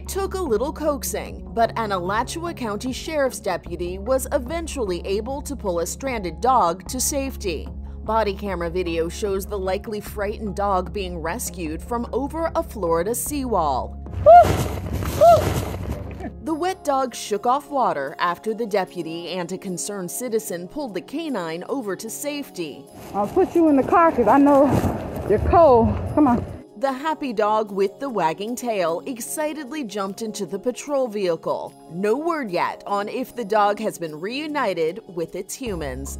It took a little coaxing, but an Alachua County Sheriff's deputy was eventually able to pull a stranded dog to safety. Body camera video shows the likely frightened dog being rescued from over a Florida seawall. The wet dog shook off water after the deputy and a concerned citizen pulled the canine over to safety. I'll put you in the car because I know you're cold. Come on. The happy dog with the wagging tail excitedly jumped into the patrol vehicle. No word yet on if the dog has been reunited with its humans.